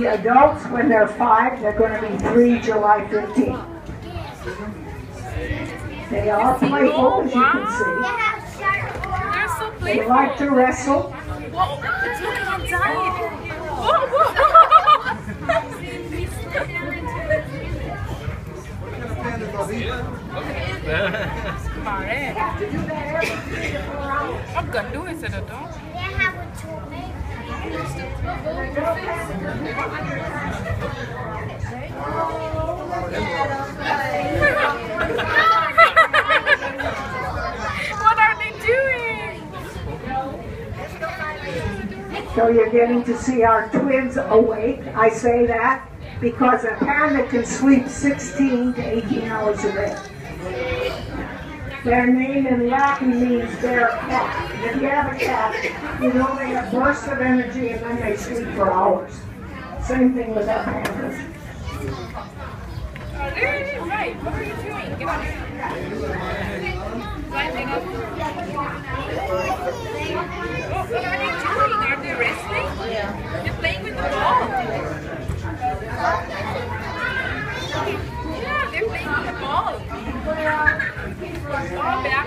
The adults, when they're five, they're going to be three July 15th. They are playful, as you can see. They're so They playful. like to wrestle. Whoa, it's looking inside. Whoa, whoa. Pare. What are they doing? So you're getting to see our twins awake. I say that because a panda can sleep 16 to 18 hours a day. Their name in Latin means they're a cat. And if you have a cat, you know they have bursts of energy and then they sleep for hours. Same thing with uh, there it is. Right. What are you doing? Get on. Are they? Are they wrestling? Yeah. They're playing with the ball. Yeah, they're playing with the ball. Obrigado.